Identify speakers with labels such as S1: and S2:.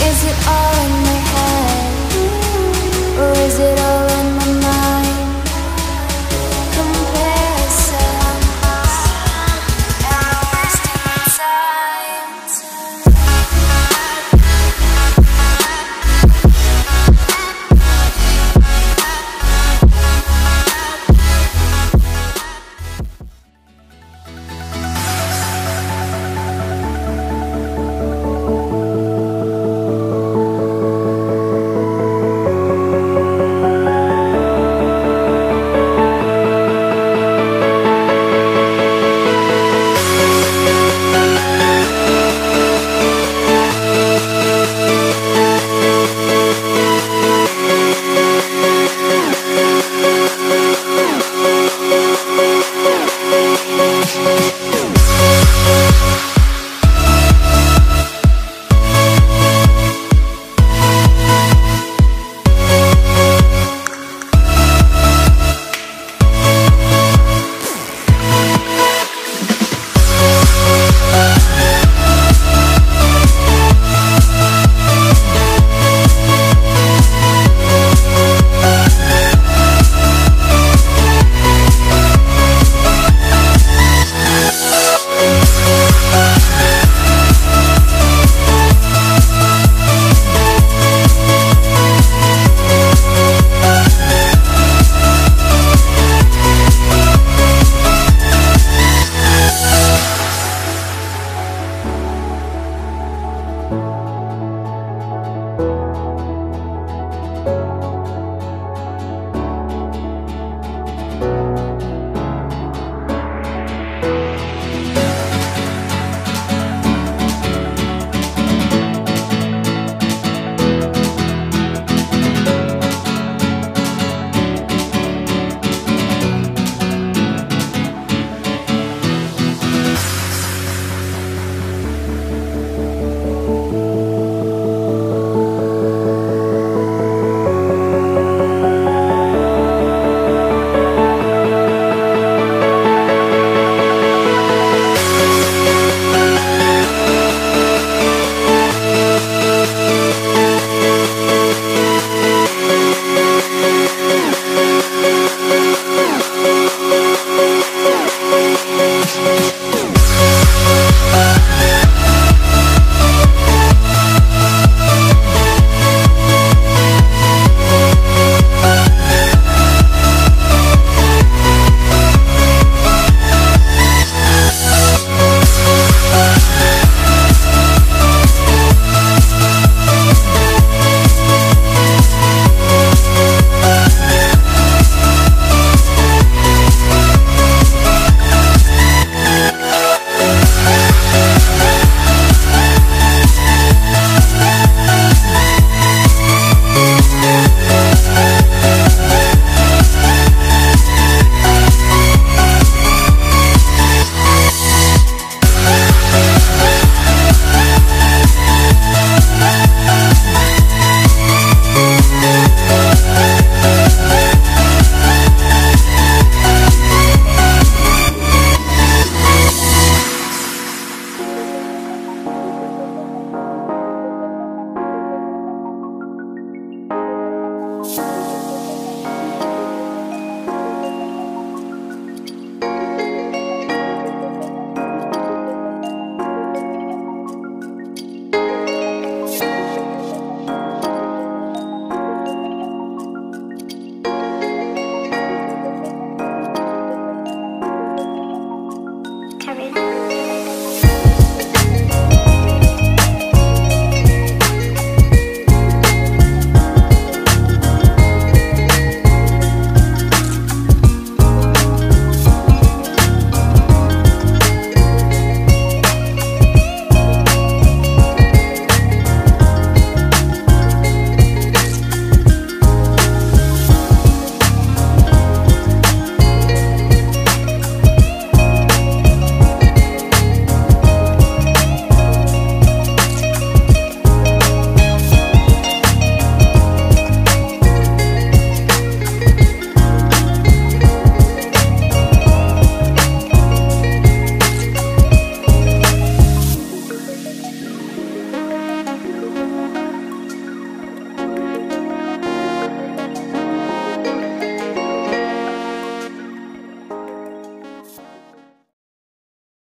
S1: Is it all enough?